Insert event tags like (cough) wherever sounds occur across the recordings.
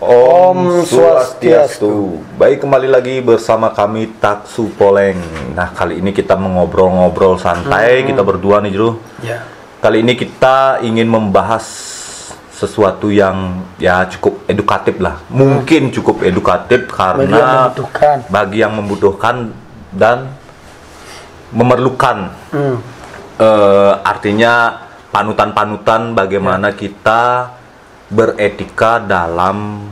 Om Swastiastu. Baik kembali lagi bersama kami Taksu Poleng. Nah kali ini kita mengobrol-ngobrol santai kita berdua nih Juru. Ya. Kali ini kita ingin membahas sesuatu yang ya cukup edukatif lah. Mungkin cukup edukatif Bagi yang karena membutuhkan. bagi yang membutuhkan dan memerlukan. Hmm. Eh, artinya panutan-panutan bagaimana kita beretika dalam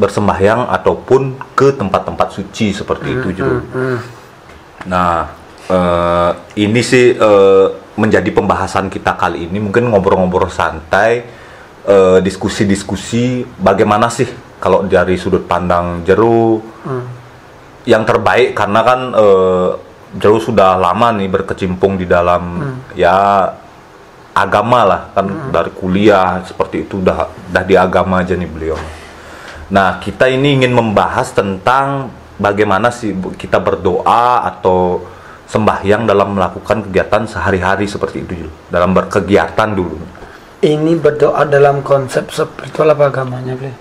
bersembahyang ataupun ke tempat-tempat suci seperti itu Juru. Hmm. Nah, eh, ini sih eh, menjadi pembahasan kita kali ini. Mungkin ngobrol-ngobrol santai, eh, diskusi-diskusi bagaimana sih kalau dari sudut pandang Jeru Hmm. yang terbaik karena kan eh, Jeru sudah lama nih berkecimpung di dalam Hmm. ya agama lah kan dari kuliah seperti itu udah udah di agama aja nih beliau. Nah, kita ini ingin membahas tentang bagaimana sih kita berdoa atau sembahyang dalam melakukan kegiatan sehari-hari seperti itu Jul. dalam berkegiatan dulu. Ini berdoa dalam konsep spiritual apa agamanya, Ble?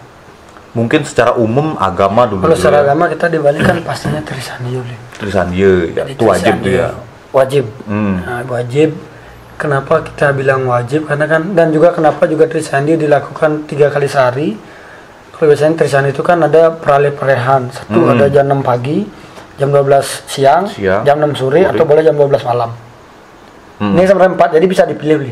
Mungkin secara umum agama dulu. Kalau Jul, secara ya. agama kita dibalikan pastinya trisani, Ble. tulisan ya, ya Jadi itu wajib tuh ya. Wajib. Hmm. Nah, wajib. Kenapa kita bilang wajib? Karena kan dan juga kenapa juga trisandi dilakukan tiga kali sehari. Kalau biasanya trisandi itu kan ada peralih-peralihan. Satu Hmm. ada jam 6 pagi, jam 12 siang, Siang, jam 6 sore, sore. atau boleh jam 12 malam. Hmm. Ini sampai 4, jadi bisa dipilih, Ble.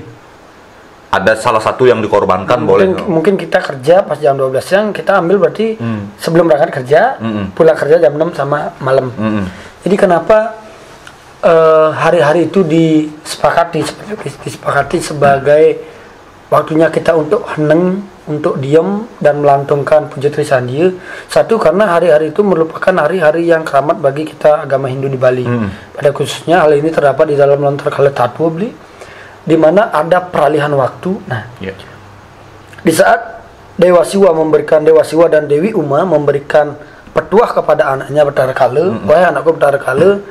Ada salah satu yang dikorbankan boleh. mungkin, mungkin kita kerja pas jam 12 siang kita ambil berarti Hmm. sebelum berangkat kerja Mm-mm. pulang kerja jam 6 sama malam Mm-mm. jadi kenapa eh, hari-hari itu disepakati disepakati sebagai waktunya kita untuk heneng untuk diam dan melantungkan puja Trisandia satu karena hari-hari itu merupakan hari-hari yang keramat bagi kita agama Hindu di Bali Hmm. pada khususnya hal ini terdapat di dalam lontar kala tatwa beli di mana ada peralihan waktu nah Ya. di saat Dewa Siwa memberikan Dewa Siwa dan Dewi Uma memberikan petuah kepada anaknya Betara Kala, wahai anakku Betara Kala,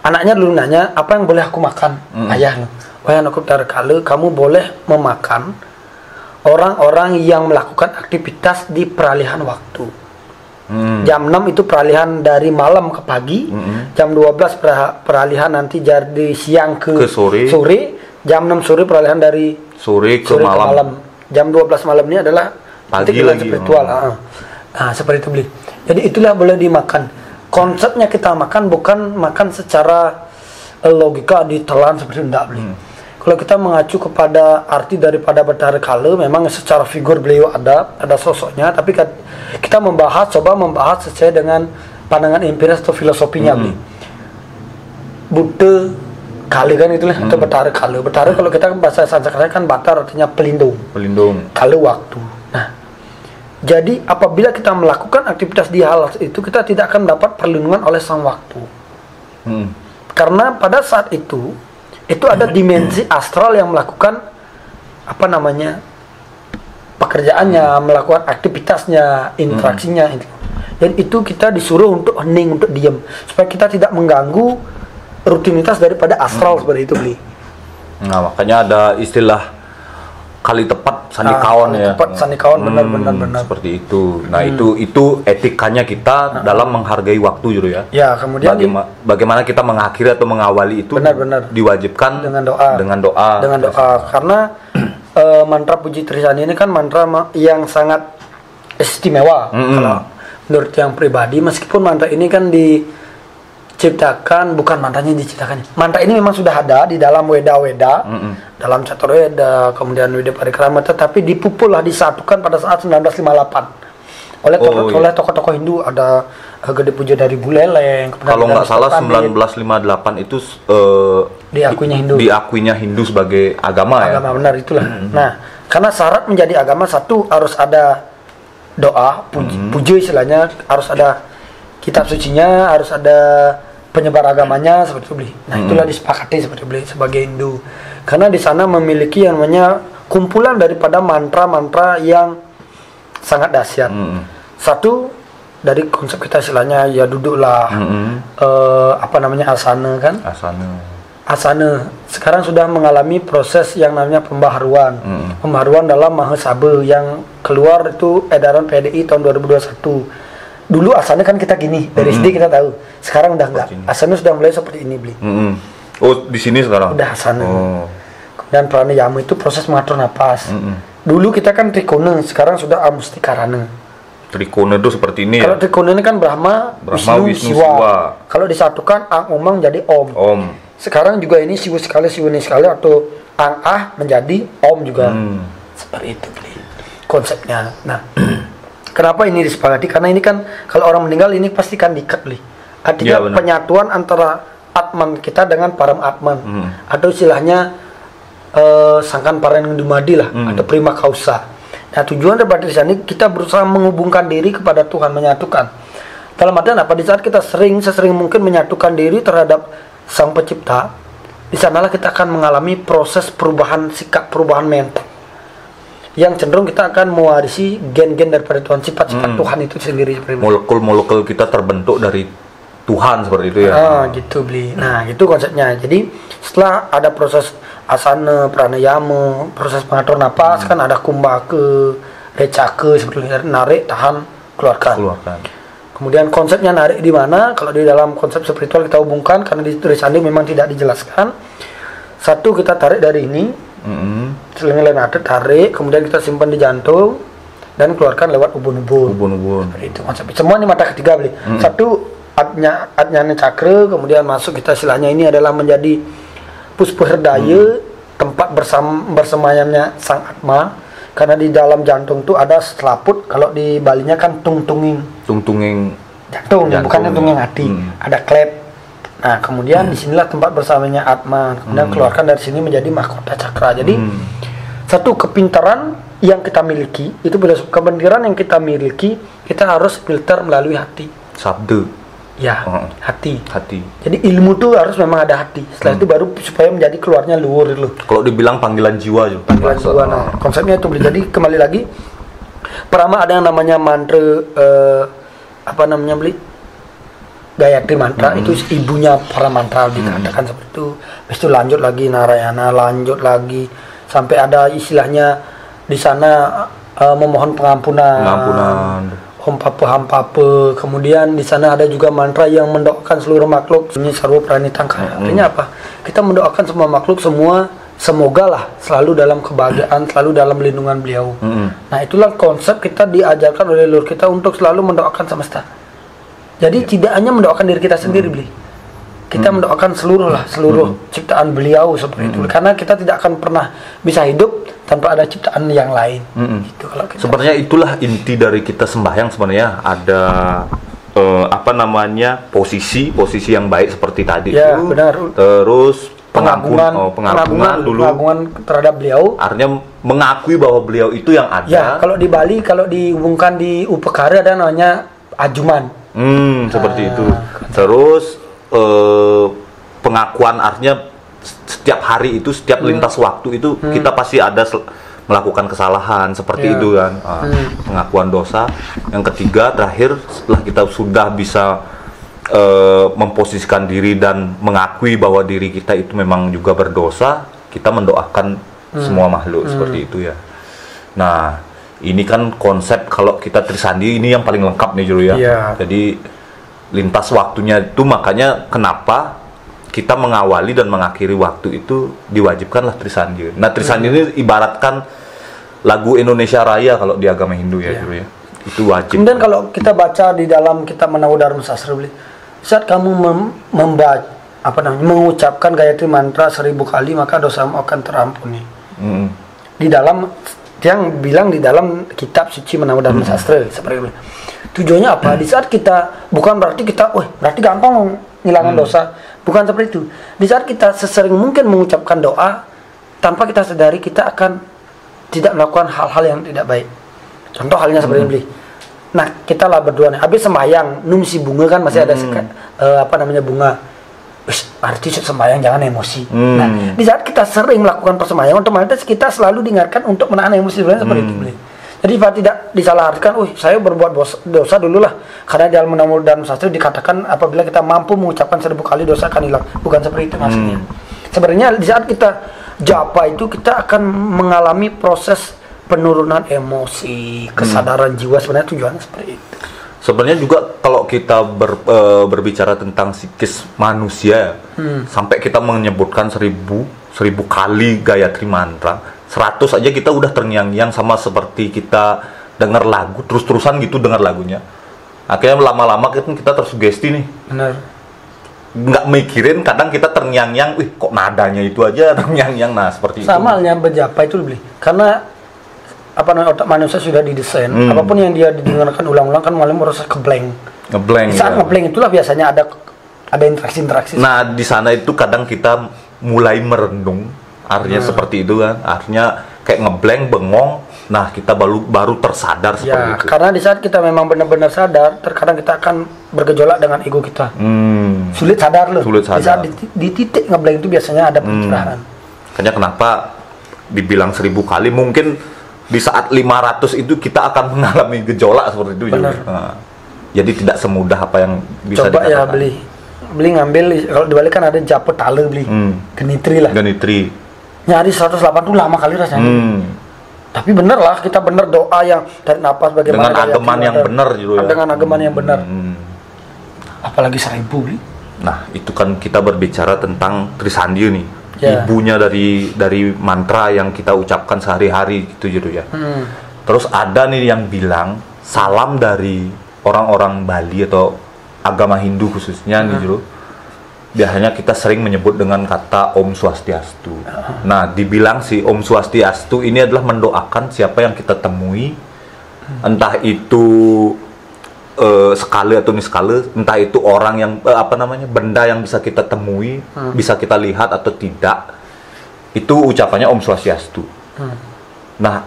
anaknya dulu nanya, apa yang boleh aku makan? Ayah, wahai anakku Betara Kala, kamu boleh memakan orang-orang yang melakukan aktivitas di peralihan waktu. Hmm. Jam 6 itu peralihan dari malam ke pagi, Mm-mm. jam 12 per- peralihan nanti dari siang ke, Ke sore. jam 6 sore peralihan dari Sore ke sore malam. Jam 12 malam ini adalah Pagi lagi, spiritual. ah. Nah, seperti itu beli. Jadi itulah boleh dimakan. Konsepnya kita makan bukan makan secara eh, logika ditelan seperti itu enggak beli. Hmm. Kalau kita mengacu kepada arti daripada Betara Kala, memang secara figur beliau ada, ada sosoknya, tapi kita membahas, coba membahas sesuai dengan pandangan empiris atau filosofinya, Hmm. beli. Buddha kali kan itulah atau Hmm. betara kala. Betara kalau kita bahasa Sanskerta kan batar artinya pelindung. Pelindung. Kala waktu. Nah, jadi apabila kita melakukan aktivitas di hal itu kita tidak akan mendapat perlindungan oleh sang waktu. Hmm. Karena pada saat itu itu ada dimensi astral yang melakukan apa namanya pekerjaannya, melakukan aktivitasnya, interaksinya itu. Dan itu kita disuruh untuk hening, untuk diam supaya kita tidak mengganggu rutinitas daripada astral seperti itu beli. Nah, makanya ada istilah kali tepat sandikawan Ah, kali ya. tepat sandikawan, benar, benar, benar. Seperti itu. Nah, itu itu etikanya kita dalam menghargai waktu juru ya. Ya, kemudian di- Bagaimana, kita mengakhiri atau mengawali itu Benar, benar. diwajibkan Dengan doa. Dengan doa. dengan doa karena (clears throat) eh, mantra puji trisani ini kan mantra ma- yang sangat istimewa Mm-mm. kalau menurut yang pribadi meskipun mantra ini kan diciptakan bukan mantranya diciptakan mantra ini memang sudah ada di dalam weda weda Mm-mm. dalam catur weda kemudian weda parikrama tetapi dipupul lah disatukan pada saat 1958 oleh tokoh Oh, iya. oleh tokoh-tokoh Hindu ada eh, Gede Puja dari Buleleng Kalau nggak salah Pandit. 1958 itu eh, Diakuinya Hindu. Diakuinya Hindu sebagai agama, ya. agama benar itulah. Nah, karena syarat menjadi agama satu harus ada doa, puji, puji istilahnya harus ada kitab sucinya, harus ada penyebar agamanya seperti itu beli. Nah, itulah disepakati seperti beli sebagai Hindu. Karena di sana memiliki yang namanya kumpulan daripada mantra-mantra yang sangat dahsyat. Mm-mm. Satu dari konsep kita istilahnya ya duduklah Mm-mm. eh, apa namanya asana kan Asana. asana sekarang sudah mengalami proses yang namanya pembaharuan Mm. pembaharuan dalam Mahasabe yang keluar itu edaran PDI tahun 2021 dulu asana kan kita gini dari SD kita tahu sekarang udah enggak asana sudah mulai seperti ini beli Mm-mm. Oh, di sini sekarang. udah asana Oh. kemudian pranayama itu proses mengatur napas Mm-mm. dulu kita kan trikona sekarang sudah amustikarana Trikona itu seperti ini kalau ya. trikona ini kan Brahma, Brahma, Wisnu, Wisnu, Siwa. Siwa. kalau disatukan ang umang jadi Om Om. sekarang juga ini siwu sekali siwu ini sekali atau ang ah menjadi Om juga Hmm. seperti itu Bli. konsepnya nah (clears throat) kenapa ini disepakati? Karena ini kan kalau orang meninggal ini pasti kan diikat beli artinya benar. penyatuan antara atman kita dengan param atman. Hmm. atau istilahnya eh, sangkan paran dumadi lah. Hmm. atau prima causa. Nah tujuan daripada di sini kita berusaha menghubungkan diri kepada Tuhan menyatukan. Dalam artian apa? Di saat kita sering sesering mungkin menyatukan diri terhadap sang pencipta di sanalah kita akan mengalami proses perubahan sikap perubahan mental yang cenderung kita akan mewarisi gen-gen daripada Tuhan sifat-sifat Hmm. Tuhan itu sendiri. Molekul-molekul kita terbentuk dari Tuhan seperti itu ya. Ah, gitu beli. Nah, itu konsepnya. Jadi setelah ada proses asana, pranayama, proses pengatur napas kan ada kumbake, recake seperti itu narik, tahan, keluarkan. Keluarkan. Kemudian konsepnya narik di mana? Kalau di dalam konsep spiritual kita hubungkan karena di tulisan ini memang tidak dijelaskan. Satu kita tarik dari ini, Selingan lain ada tarik, kemudian kita simpan di jantung dan keluarkan lewat ubun-ubun. Ubun-ubun. Itu konsepnya. Semua ini mata ketiga beli. Satu atnya atnyana cakra, kemudian masuk kita istilahnya ini adalah menjadi puspa herdaya, tempat bersam, bersemayamnya sang atma. Karena di dalam jantung itu ada selaput, kalau di Balinya kan tungtunging Tungtunging jantung, Jantung. bukan tunging hati. Hmm. Ada klep. Nah, kemudian di sinilah tempat bersamanya atma. Kemudian keluarkan dari sini menjadi mahkota cakra. Jadi Hmm. satu kepintaran yang kita miliki itu bila kepintaran yang kita miliki kita harus filter melalui hati sabda ya Oh. hati hati. jadi ilmu tuh harus memang ada hati setelah itu baru supaya menjadi keluarnya luhur dulu Kalau dibilang panggilan jiwa juga. Panggilan jiwa. Nah, konsepnya itu jadi kembali lagi pertama ada yang namanya mantra eh, apa namanya beli Gayatri mantra itu ibunya para mantra dikatakan seperti itu. Habis itu lanjut lagi Narayana, lanjut lagi sampai ada istilahnya di sana eh, memohon pengampunan. Pengampunan. Om Papa Ham Papa. Kemudian di sana ada juga mantra yang mendoakan seluruh makhluk. Ini sarwa pranitang kaya. Artinya apa? Kita mendoakan semua makhluk semua semoga lah selalu dalam kebahagiaan, selalu dalam lindungan beliau. Mm-mm. Nah, itulah konsep kita diajarkan oleh leluhur kita untuk selalu mendoakan semesta. Jadi tidak hanya mendoakan diri kita sendiri, beli. Kita mendoakan seluruh lah, seluruh ciptaan beliau seperti itu. Karena kita tidak akan pernah bisa hidup tanpa ada ciptaan yang lain. Mm-mm. Gitu kalau kita. Sebenarnya itulah inti dari kita sembahyang sebenarnya ada eh, apa namanya posisi posisi yang baik seperti tadi Ya, itu. benar. Terus pengagungan, pengagungan, oh, pengagungan dulu. pengagungan terhadap beliau. Artinya mengakui bahwa beliau itu yang ada. Ya, kalau di Bali kalau dihubungkan di Upekara ada namanya ajuman. Hmm, seperti Ah, itu. Terus eh, pengakuan artinya setiap hari itu, setiap Hmm. lintas waktu itu kita pasti ada melakukan kesalahan seperti Ya. itu kan. Ah, Pengakuan dosa. Yang ketiga terakhir setelah kita sudah bisa eh, memposisikan diri dan mengakui bahwa diri kita itu memang juga berdosa, kita mendoakan Hmm. semua makhluk seperti itu ya. Nah, ini kan konsep kalau kita trisandi ini yang paling lengkap nih Juru ya. Iya. Jadi lintas waktunya itu makanya kenapa kita mengawali dan mengakhiri waktu itu diwajibkanlah trisandi. Nah, trisandi Hmm. ini ibaratkan lagu Indonesia Raya kalau di agama Hindu ya, Iya. Juru ya. Itu wajib. Kemudian kalau kita baca di dalam Manawa Dharma Sastra beli, saat kamu mem- membaca apa namanya mengucapkan gayatri mantra seribu kali maka dosamu akan terampuni. Mm. Di dalam yang bilang di dalam kitab suci Manawa Dharma Sastra seperti itu. Tujuannya apa? Di saat kita bukan berarti kita, wah berarti gampang dong ngilangin dosa. Bukan seperti itu. Di saat kita sesering mungkin mengucapkan doa tanpa kita sadari kita akan tidak melakukan hal-hal yang tidak baik. Contoh halnya seperti ini. Nah, kita lah berdua nih. Habis sembahyang, numsi bunga kan masih ada seka- eh, apa namanya bunga. Wis, arti sembahyang jangan emosi. Hmm. Nah, di saat kita sering melakukan persembahyang, otomatis kita selalu diingatkan untuk menahan emosi sebenarnya seperti itu. Beli. Jadi Pak tidak disalaharkan, "Wih, saya berbuat dosa, dosa dulu lah." Karena di dalam undang dan sastra dikatakan apabila kita mampu mengucapkan seribu kali dosa akan hilang. Bukan seperti itu maksudnya. Sebenarnya di saat kita japa itu kita akan mengalami proses penurunan emosi, kesadaran jiwa sebenarnya tujuannya seperti itu. Sebenarnya juga kalau kita ber- eh, berbicara tentang psikis manusia, sampai kita menyebutkan seribu seribu kali gayatri mantra, seratus aja kita udah terngiang-ngiang sama seperti kita dengar lagu terus-terusan gitu dengar lagunya. Akhirnya lama-lama kita, kita tersugesti nih, Benar. nggak mikirin kadang kita terngiang-ngiang, wih kok nadanya itu aja terngiang-ngiang, nah seperti Sama itu. halnya berjapa itu beli. Karena apa namanya otak manusia sudah didesain, Hmm. apa pun yang dia didengarkan ulang-ulang kan malah merasa keblank. Ngeblank. Di saat ya. ngeblank itulah biasanya ada ada interaksi-interaksi. Nah, di sana itu kadang kita mulai merenung, artinya seperti itu kan. Artinya kayak ngeblank, bengong. Nah, kita baru baru tersadar seperti ya, itu. karena di saat kita memang benar-benar sadar, terkadang kita akan bergejolak dengan ego kita. Hmm. Sulit sadar loh. Sulit Di saat sadar. di, di titik ngeblank itu biasanya ada pencerahan. Makanya kenapa dibilang seribu kali mungkin di saat 500 itu kita akan mengalami gejolak seperti itu juga. Benar. Nah, jadi tidak semudah apa yang bisa Coba ya dikatakan. beli beli ngambil kalau dibalik kan ada jape tale beli. Hmm. Genitri lah. Ganitri. Nyari 108 tuh lama kali rasanya. Hmm. Tapi bener lah kita bener doa yang tarik napas bagaimana Dengan ageman yang benar gitu ya. Dengan ageman yang benar. Hmm. Apalagi seribu beli. Nah, itu kan kita berbicara tentang Trisandi nih. Ya. Ibunya dari dari mantra yang kita ucapkan sehari-hari gitu gitu ya. Hmm. Terus ada nih yang bilang salam dari orang-orang Bali atau agama Hindu khususnya nih Jero. Biasanya kita sering menyebut dengan kata Om Swastiastu. Nah, dibilang si Om Swastiastu ini adalah mendoakan siapa yang kita temui, entah itu eh, sekali atau niskala, entah itu orang yang eh, apa namanya benda yang bisa kita temui, bisa kita lihat atau tidak, itu ucapannya Om Swastiastu. Hmm. Nah,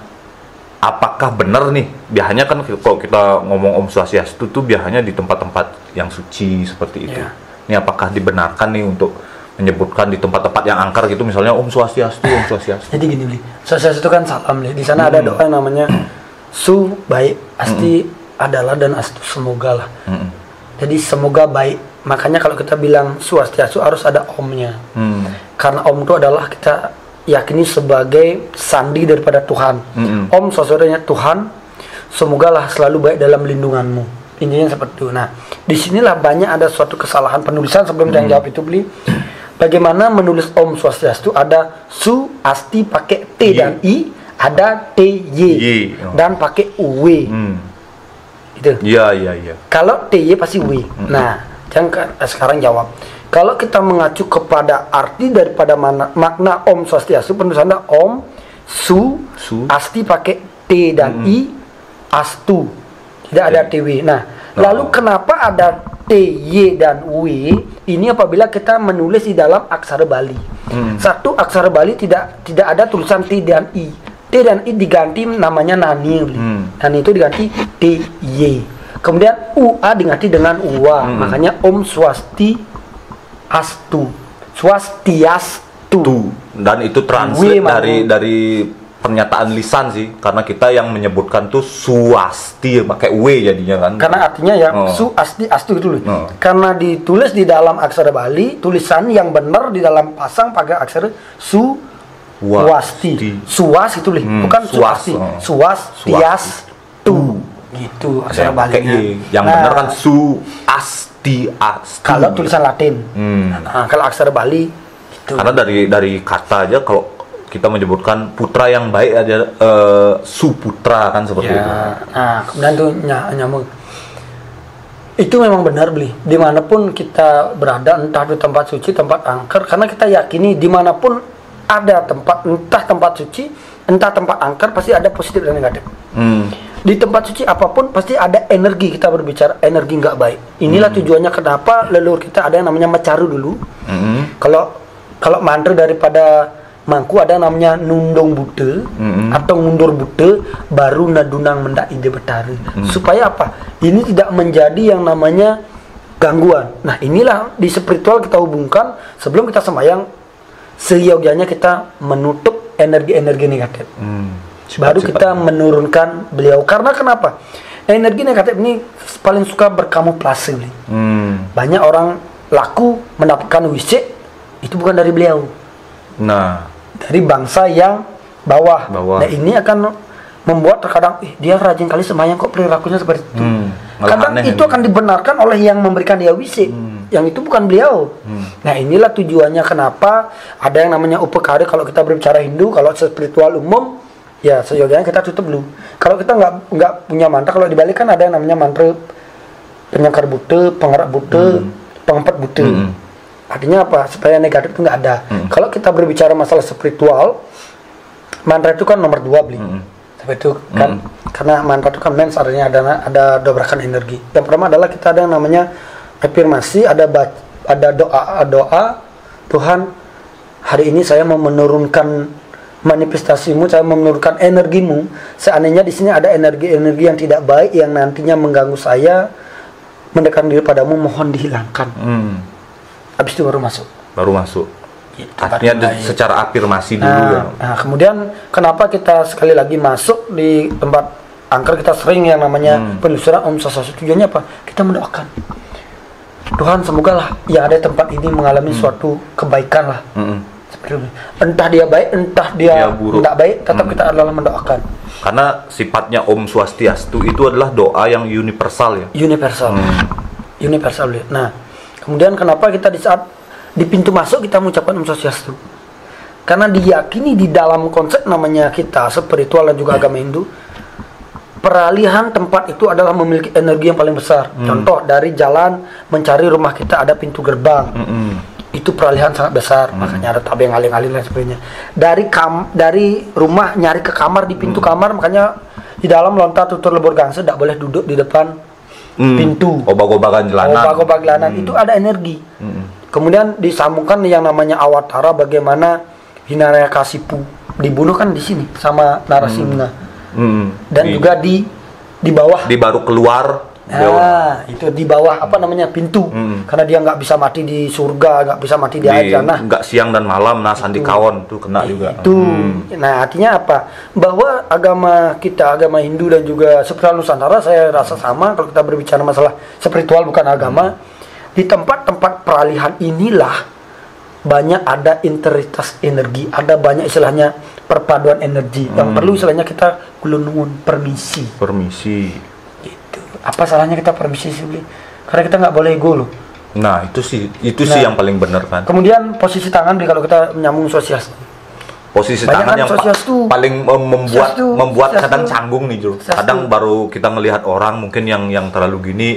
apakah benar nih? Biasanya kan kalau kita ngomong Om Swastiastu tuh biasanya di tempat-tempat yang suci seperti itu. Iya. Ini apakah dibenarkan nih untuk menyebutkan di tempat-tempat yang angker gitu misalnya Om Swastiastu, Om Swastiastu. Jadi gini. Sosial itu kan salam beli. Di sana ada Hmm. doa yang namanya su baik asti adalah dan astu semoga lah. Mm-mm. Jadi semoga baik. Makanya kalau kita bilang swastiastu harus ada omnya. Hmm. Karena om itu adalah kita yakini sebagai sandi daripada Tuhan. Mm-mm. Om saudaranya Tuhan, semogalah selalu baik dalam lindunganmu. Intinya seperti itu. Nah, di sinilah banyak ada suatu kesalahan penulisan sebelum Hmm. yang jawab itu beli. Bagaimana menulis Om Swastiastu ada su asti pakai T dan I, ada T Y, oh. dan pakai W. Hmm. Gitu. Iya, iya, iya. Kalau TY pasti W. Nah, yang ke- eh, sekarang jawab. Kalau kita mengacu kepada arti daripada mana, makna Om Swastiastu, penulisannya Om, Su, Su. Asti pakai T dan I, Astu. Tidak ada TW. Nah, lalu kenapa ada TY dan W? Ini apabila kita menulis di dalam aksara Bali. Hmm. Satu aksara Bali tidak tidak ada tulisan T dan I. T dan I diganti namanya Nani. Hmm. Nani itu diganti TY. Kemudian UA diganti dengan UA. Hmm. Makanya Om Swasti Astu. Swastiastu. Tu dan itu translate dari dari pernyataan lisan sih karena kita yang menyebutkan tuh suasti pakai w jadinya kan. Karena artinya ya Oh. su asti astu itu loh. Oh. Karena ditulis di dalam aksara Bali, tulisan yang benar di dalam pasang pakai aksara su Wasti. wasti. Suwas itu loh, Hmm, bukan suas, suasti. oh. Suwas tias tu. Gitu aksara yang pakai Bali. Yang benar kan su asti astu. kalau tulisan Latin. Hmm. Nah, kalau aksara Bali itu. Karena dari dari kata aja kalau kita menyebutkan putra yang baik aja eh, suputra kan seperti itu. Ya, nah kemudian tuh ny- nyamuk. Itu memang benar beli. Di mana pun kita berada, entah di tempat suci, tempat angker, karena kita yakini di mana pun ada tempat, entah tempat suci, entah tempat angker, pasti ada positif dan negatif. Hmm. Di tempat suci apa pun pasti ada energi kita berbicara energi nggak baik. Inilah tujuannya kenapa leluhur kita ada yang namanya mecaru dulu. Mm-mm. Kalau kalau mantra daripada mangku ada yang namanya nundong bute Mm-mm. atau ngundur bute baru nadunang mendak ide betari. Supaya apa? Ini tidak menjadi yang namanya gangguan. Nah, inilah di spiritual kita hubungkan sebelum kita sembahyang seyogianya kita menutup energi-energi negatif. Hmm. baru kita menurunkan beliau. Karena kenapa? Energi negatif ini paling suka berkamuflase. Hmm. Banyak orang laku mendapatkan WC itu bukan dari beliau, Nah, dari bangsa yang bawah. Bawah. Nah ini akan membuat terkadang "Ih, dia rajin kali sembahyang kok perilakunya seperti itu. Hmm, Kadang aneh itu ini. akan dibenarkan oleh yang memberikan dia WC, yang itu bukan beliau. Hmm. Nah inilah tujuannya kenapa ada yang namanya upekari kalau kita berbicara Hindu, kalau spiritual umum ya seyogianya kita tutup dulu. Kalau kita nggak nggak punya mantra, kalau dibalik kan ada yang namanya mantra penyangkar bute, pengerak bute, pengempet bute. Hmm. Artinya apa? Supaya negatif itu nggak ada. Hmm. Kalau kita berbicara masalah spiritual, mantra itu kan nomor dua beli. Hmm. Seperti itu kan. Karena mantra itu kan mens artinya ada ada dobrakan energi. Yang pertama adalah kita ada yang namanya afirmasi, ada ada doa doa Tuhan hari ini saya mau menurunkan manifestasimu, saya mau menurunkan energimu. Seandainya di sini ada energi-energi yang tidak baik yang nantinya mengganggu saya, mendekatkan diri padamu, mohon dihilangkan. hmm. Habis itu baru masuk. baru masuk. Gitu, Artinya secara afirmasi dulu ya. Nah, nah, kemudian kenapa kita sekali lagi masuk di tempat angker kita sering yang namanya Hmm. penelusuran Om Swastiastu tujuannya apa? Kita mendoakan. Tuhan semoga lah yang ada tempat ini mengalami Hmm. suatu kebaikan lah. Seperti itu. Entah dia baik, entah dia Dia buruk. tidak baik, tetap Hmm. kita adalah mendoakan. Karena sifatnya Om Swastiastu itu adalah doa yang universal ya. Universal. Hmm. Universal. Beli. Nah, kemudian kenapa kita di saat di pintu masuk kita mengucapkan Om Swastiastu? Karena diyakini di dalam konsep namanya kita spiritual dan juga agama Hindu, peralihan tempat itu adalah memiliki energi yang paling besar. Contoh dari jalan mencari rumah kita ada pintu gerbang. Mm-mm. Itu peralihan sangat besar, makanya ada tabeng aling-aling dan sebagainya. Dari kam dari rumah nyari ke kamar di pintu kamar, makanya di dalam lontar tutur lebur gangsa tidak boleh duduk di depan Hmm. pintu. Obak-obakan jalanan. Obat-obat gelanan itu ada energi. Mm-mm. Kemudian disambungkan yang namanya awatara bagaimana Hinaraya Kasipu dibunuh kan di sini sama Narasimha Mm. dan Di- juga di di bawah. di baru keluar Nah, itu di bawah apa namanya pintu. Hmm. Karena dia nggak bisa mati di surga, nggak bisa mati di, di air tanah. nggak siang dan malam nah sandi kawon tuh kena juga Itu. Hmm. Nah, artinya apa? Bahwa agama kita, agama Hindu dan juga spiritual Nusantara saya rasa sama kalau kita berbicara masalah spiritual bukan agama. Di tempat-tempat peralihan inilah banyak ada interitas energi, ada banyak istilahnya perpaduan energi. Yang Hmm. perlu istilahnya kita kulunungun permisi. permisi Gitu. Apa salahnya kita permisi sih? Karena kita nggak boleh ego loh. nah itu sih itu sih Nah. yang paling benar kan Kemudian posisi tangan kalau kita menyambung sosial. posisi Banyak tangan kan yang pa- sosiastu. paling em, membuat Sosiastu. membuat kadang canggung nih Jul kadang baru kita melihat orang mungkin yang yang terlalu gini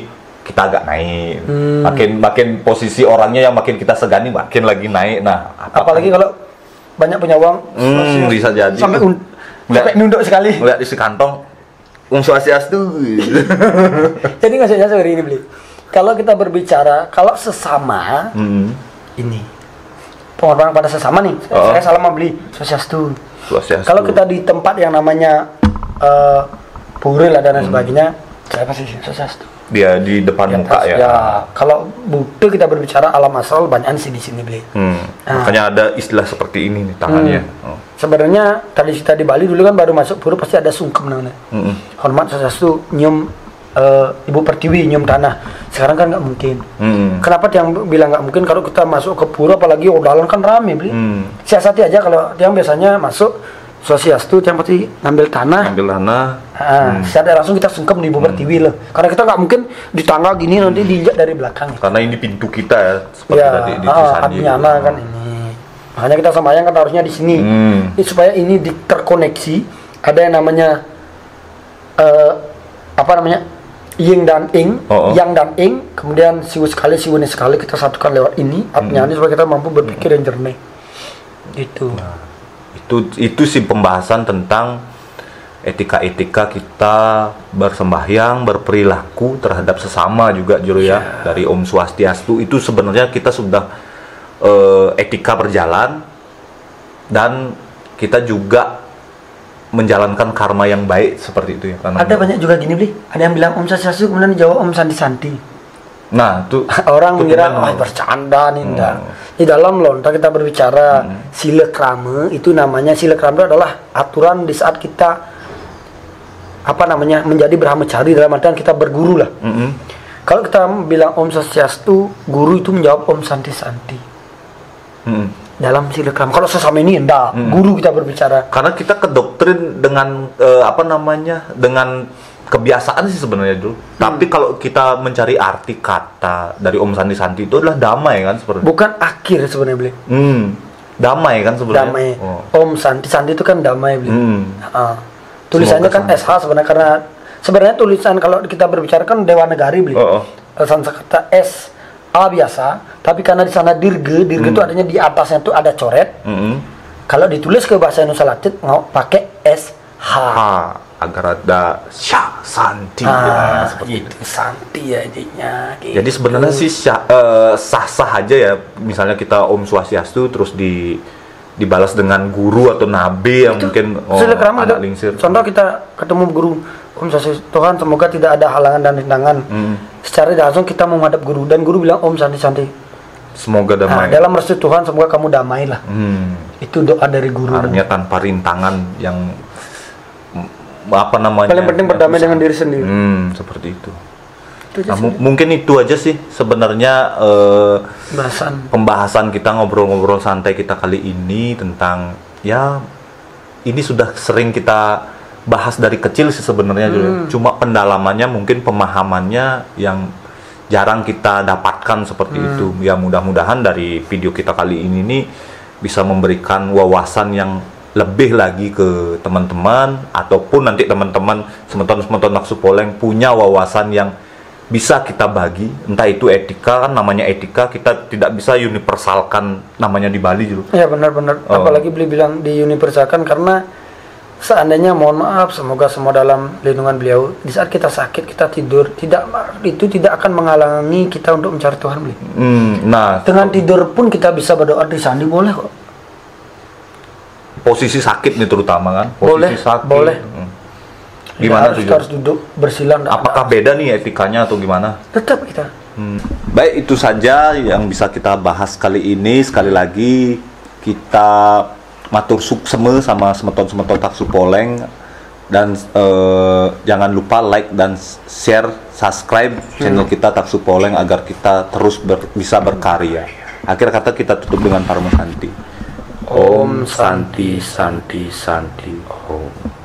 kita agak naik Hmm. makin makin posisi orangnya yang makin kita segani makin lagi naik nah apa Apalagi kalau banyak punya uang, Hmm, bisa jadi. Sampai, un- sampai nunduk sekali. ngeliat isi kantong Om Swastiastu (laughs) Jadi nggak saya seperti ini beli. Kalau kita berbicara, kalau sesama hmm. ini pengorbanan pada sesama nih, Oh. saya salah membeli sosiastu. Swastiastu Kalau kita di tempat yang namanya eh puril Hmm. dan lain sebagainya, saya pasti sosiastu. Dia di depan Di muka atas, ya, kalau butuh kita berbicara alam asal banyak sih di sini beli. Hmm. Ah. makanya ada istilah seperti ini nih tangannya Hmm. oh. Sebenarnya tadi kita di Bali dulu kan baru masuk pura pasti ada sungkem namanya. Mm-mm. Hormat sesuatu nyium eh, ibu pertiwi nyium tanah. Sekarang kan nggak mungkin. Hmm. Kenapa yang bilang nggak mungkin kalau kita masuk ke pura apalagi odalan kan rame beli. Hmm. Siasati aja kalau yang biasanya masuk sosiastu yang pasti ngambil tanah. ambil tanah Ah, secara langsung kita sungkem di ibu pertiwi loh. Karena kita nggak mungkin di tangga gini nanti dilihat dari belakang. karena ini pintu kita ya seperti Ya, tadi di ah, Cisandi kan ini. Makanya kita sembahyang kan harusnya di sini. Hmm. Ini supaya ini terkoneksi. Ada yang namanya eh apa namanya? Ying dan ing, Oh, oh. yang dan ing, kemudian siwu sekali, siwu ini sekali kita satukan lewat ini. Artinya Hmm. ini supaya kita mampu berpikir yang jernih. Gitu. Nah. Itu itu sih pembahasan tentang etika-etika kita bersembahyang berperilaku terhadap sesama juga Juru Iya. ya dari Om Swastiastu itu sebenarnya kita sudah eh, etika berjalan dan kita juga menjalankan karma yang baik seperti itu ya karena Ada banyak juga gini, Bli. Ada yang bilang Om Swastiastu, kemudian dijawab Om Santi Santi. Nah, itu (laughs) orang mengira ah bercanda nih Hmm. Di dalam lontar kita berbicara sila krama itu namanya sila krama adalah aturan di saat kita apa namanya menjadi brahmacari dalam artian kita berguru lah. Mm-mm. Kalau kita bilang Om Swastiastu, guru itu menjawab Om Santi Santi Mm-mm. dalam sila krama. Kalau sesama ini enggak, Hmm. guru kita berbicara. Karena kita kedoktrin dengan eh, apa namanya dengan kebiasaan sih sebenarnya dulu. Hmm. Tapi kalau kita mencari arti kata dari Om Santi Santi itu adalah damai kan sebenarnya. Bukan akhir sebenarnya beli. Hmm, damai kan sebenarnya. Damai. Oh. Om Santi Santi itu kan damai beli. Hmm. Ah. Tulisannya Semoga kan SH sebenarnya karena sebenarnya tulisan kalau kita berbicara kan Dewa Negari beli. Oh, oh. Sanskerta S A biasa, tapi karena di sana dirge, dirge Hmm. itu adanya di atasnya tuh ada coret. Mm-mm. Kalau ditulis ke bahasa Indonesia Latin mau pakai S H. Ha, agar ada Syah Santi ya, Ah, seperti itu Santi ya jadinya. gitu. Jadi sebenarnya sih syah- eh, sah-sah aja ya. Misalnya kita Om Swastiastu terus di dibalas dengan guru atau nabi yang mungkin oh, anak itu, lingsir. Contoh kita ketemu guru Om Swastiastu Tuhan semoga tidak ada halangan dan rintangan. Hmm. Secara langsung kita menghadap guru dan guru bilang Om Santi Santi. Semoga Nah, damai. dalam restu Tuhan semoga kamu damai lah. Hmm. Itu doa dari guru. Artinya tanpa rintangan yang apa namanya? Paling penting berdamai dengan diri sendiri. Hmm, seperti itu. Itu aja Nah, mungkin itu aja sih sebenarnya eh, bahasan. pembahasan kita ngobrol-ngobrol santai kita kali ini tentang ya ini sudah sering kita bahas dari kecil sih sebenarnya Jul. cuma pendalamannya mungkin pemahamannya yang jarang kita dapatkan seperti itu ya mudah-mudahan dari video kita kali ini nih bisa memberikan wawasan yang lebih lagi ke teman-teman ataupun nanti teman-teman semeton-semeton naksu poleng punya wawasan yang bisa kita bagi entah itu etika kan namanya etika kita tidak bisa universalkan namanya di Bali dulu Ya benar-benar. Oh. Apalagi beli bilang diuniversalkan karena seandainya mohon maaf semoga semua dalam lindungan beliau di saat kita sakit kita tidur tidak itu tidak akan menghalangi kita untuk mencari Tuhan beli. Hmm, nah Dengan tidur pun kita bisa berdoa di sandi boleh kok. Posisi sakit nih terutama kan posisi Boleh, sakit boleh. Hmm. Tidak gimana tuh harus duduk bersila nggak apakah beda nih etikanya atau gimana tetap kita. Hmm. Baik, itu saja yang bisa kita bahas kali ini. Sekali lagi kita matur sukseme sama semeton-semeton taksu poleng dan eh, jangan lupa like dan share, subscribe channel kita taksu poleng agar kita terus ber- bisa berkarya. Akhir kata kita tutup dengan Parma Santi. Om Santi Santi Santi Om.